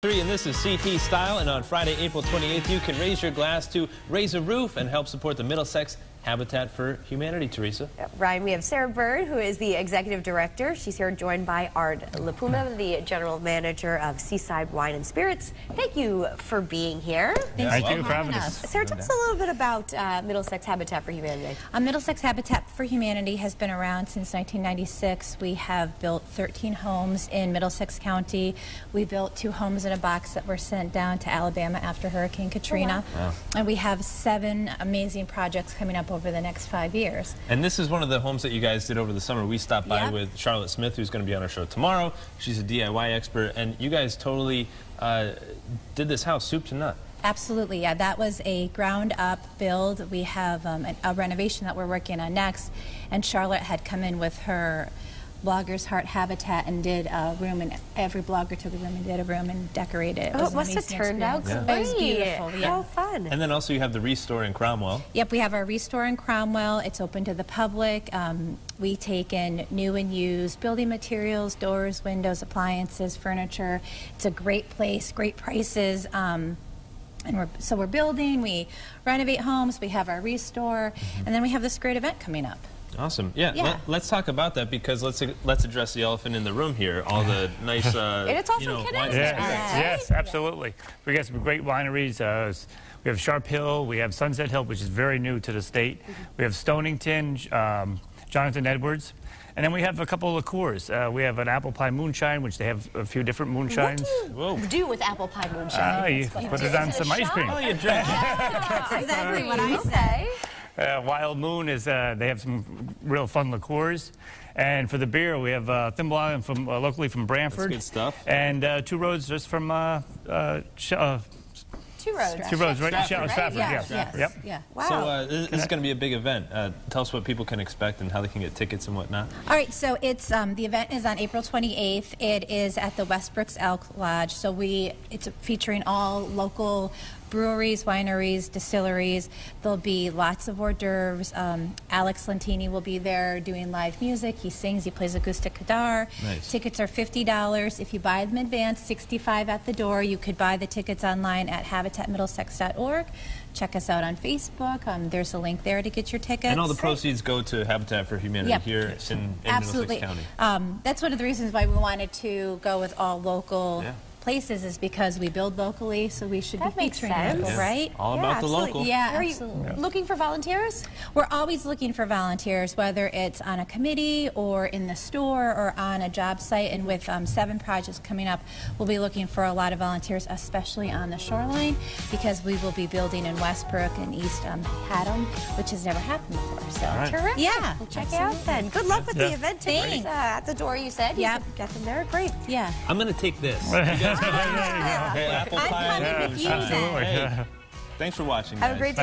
Three, and this is CT Style, and on Friday, April 28th, you can raise your glass to raise a roof and help support the Middlesex Habitat for Humanity, Teresa. Ryan, we have Sarah Bird, who is the executive director. She's here joined by Art Lapuma, the general manager of Seaside Wine and Spirits. Thank you for being here. Yeah, Thank Thank you for having us. Sarah, tell us a little bit about uh, Middlesex Habitat for Humanity. Uh, Middlesex Habitat for Humanity has been around since 1996. We have built 13 homes in Middlesex County. We built two homes in a box that were sent down to Alabama after Hurricane Katrina. Wow. And we have seven amazing projects coming up over the next five years. And this is one of the homes that you guys did over the summer. We stopped by Yeah. with Charlotte Smith, who's going to be on our show tomorrow. She's a DIY expert, and you guys totally uh, did this house soup to nut. Absolutely, yeah. That was a ground up build. We have um, an- a renovation that we're working on next. And Charlotte had come in with her Blogger's Heart Habitat and did a room, and every blogger took a room and did a room and decorated it. It Oh, was it an must have amazing turned out experience. great. It was beautiful, yeah. How fun. And then also you have the Restore in Cromwell. Yep, we have our Restore in Cromwell. It's open to the public. Um, we take in new and used building materials, doors, windows, appliances, furniture. It's a great place, great prices. Um, and we're, so we're building, we renovate homes, we have our Restore, and then we have this great event coming up. Awesome. Yeah, Yeah. Let, us talk about that because let's let's address the elephant in the room here. All the nice, uh, And it's all you know, Connecticut. wines and Yeah. spirits. Yes, absolutely. We got some great wineries. Uh, we have Sharpe Hill. We have Sunset Hill, which is very new to the state. We have Stonington, um, Jonathan Edwards. And then we have a couple of liqueurs. Uh, we have an apple pie moonshine, which they have a few different what moonshines. do Whoa. you do with apple pie moonshine? Ah, you put it on Is it some ice cream. Oh, you drank. That's exactly what I said. Okay. Uh, Wild Moon is uh, they have some real fun liqueurs, and for the beer we have uh, Thimble Island from uh, locally from Branford. good stuff. And uh, Two Roads just from uh, uh, Sh- uh, Two roads. Two Roads, right? Stratford, Sh- Stratford, yeah, yes. yes, Yep. yeah. Wow. So uh, this, this is going to be a big event. Uh, tell us what people can expect and how they can get tickets and whatnot. All right, so it's um, the event is on April 28th. It is at the Westbrooks Elk Lodge. So we it's featuring all local breweries, wineries, distilleries. There'll be lots of hors d'oeuvres. Um, Alex Lentini will be there doing live music. He sings. He plays acoustic guitar. Nice. Tickets are fifty dollars. If you buy them in advance, sixty-five at the door. You could buy the tickets online at habitatmiddlesex.org. Check us out on Facebook. Um, there's a link there to get your tickets. And all the proceeds go to Habitat for Humanity Yep. here in, in Absolutely. Middlesex County. Um, that's one of the reasons why we wanted to go with all local Yeah. Places is because we build locally, so we should That be makes featuring sense. local, Yeah. right? All Yeah, about the local. Yeah, Are you looking for volunteers? We're always looking for volunteers, whether it's on a committee or in the store or on a job site. And with um, seven projects coming up, we'll be looking for a lot of volunteers, especially on the shoreline, because we will be building in Westbrook and East um, Haddam, which has never happened before. So, right. Terrific. Yeah, we'll check it out then. Good luck with the event. Tickets Thanks. uh, at the door, you said. Yeah, Yep. can get them there. Great. yeah. I'm going to take this. You guys- There you go. Okay, apple I'm coming with you. Absolutely. Hey, thanks for watching, Have a guys. great day.